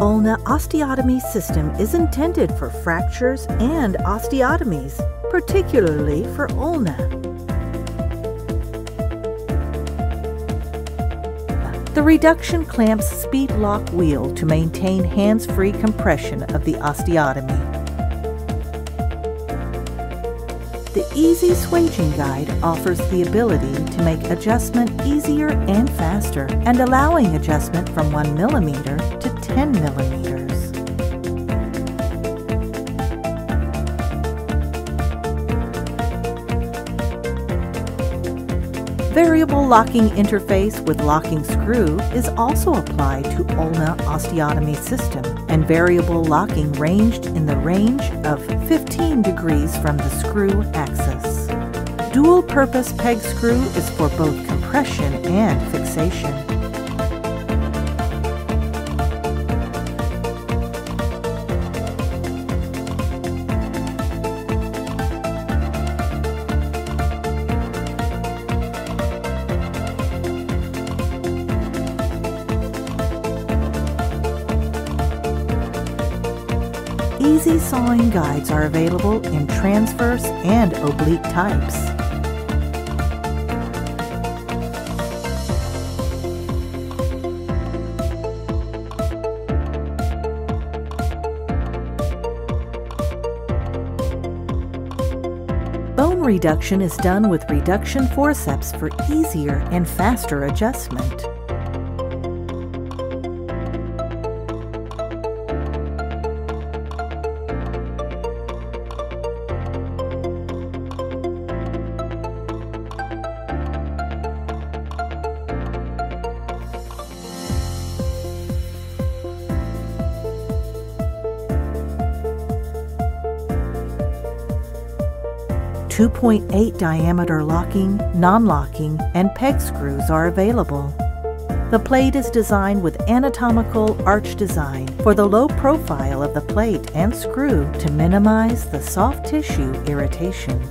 Ulna osteotomy system is intended for fractures and osteotomies, particularly for ulna. The reduction clamps speed lock wheel to maintain hands-free compression of the osteotomy. The Easy Sawing Guide offers the ability to make adjustment easier and faster and allowing adjustment from 1 millimeter to 10 millimeters. Variable locking interface with locking screw is also applied to ulna osteotomy system and variable locking ranged in the range of 15 degrees from the screw axis. Dual purpose peg screw is for both compression and fixation. Easy sawing guides are available in transverse and oblique types. Bone reduction is done with reduction forceps for easier and faster adjustment. Two point eight diameter locking, non-locking, and peg screws are available. The plate is designed with anatomical arch design for the low profile of the plate and screw to minimize the soft tissue irritation.